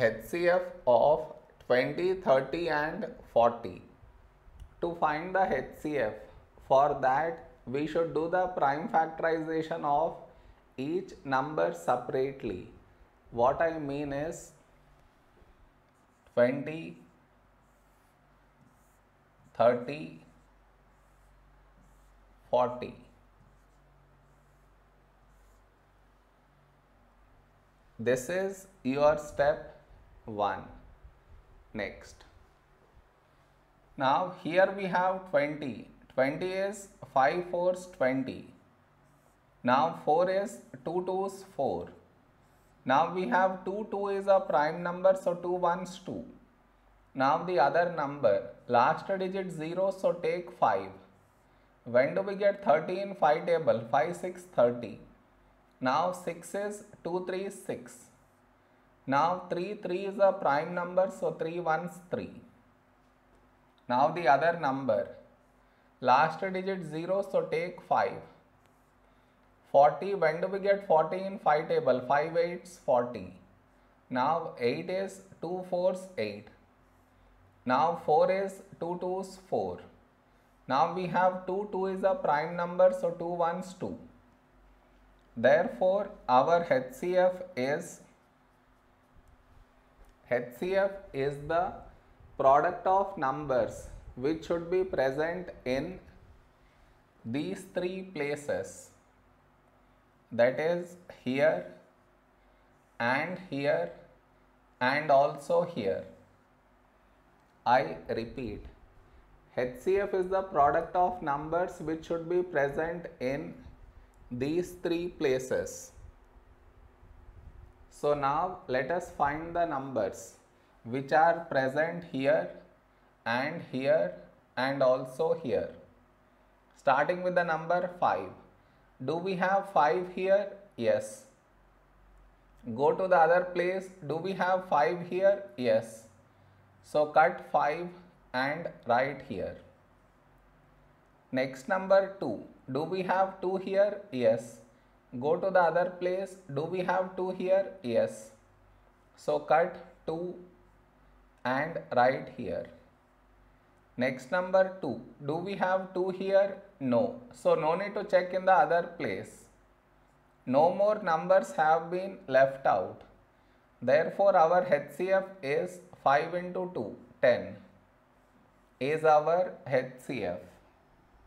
HCF of 20, 30 and 40. To find the HCF, for that we should do the prime factorization of each number separately. What I mean is 20, 30, 40. This is your step 1. Next. Now here we have 20. 20 is 5 fours 20. Now 4 is 2 twos 4. Now we have 2 2 is a prime number so 2 ones 2. Now the other number last digit 0 so take 5. When do we get 30 in 5 table? 5 6 30. Now 6 is 2 3 6. Now 3 3 is a prime number so 3 ones 3. Now the other number last digit 0 so take 5. 40 when do we get 40 in 5 table? 5 8s 40. Now 8 is 2 4s 8. Now 4 is 2 2s 4. Now we have 2 2 is a prime number so 2 ones 2. Therefore, our HCF is HCF is the product of numbers which should be present in these three places that is here and here and also here. I repeat HCF is the product of numbers which should be present in these three places. So now let us find the numbers which are present here and here and also here. Starting with the number 5. Do we have 5 here? Yes. Go to the other place. Do we have 5 here? Yes. So cut 5 and write here. Next number 2. Do we have 2 here? Yes. Go to the other place. Do we have 2 here? Yes. So cut 2 and write here. Next number 2. Do we have 2 here? No. So no need to check in the other place. No more numbers have been left out. Therefore our HCF is 5 into 2, 10 is our HCF.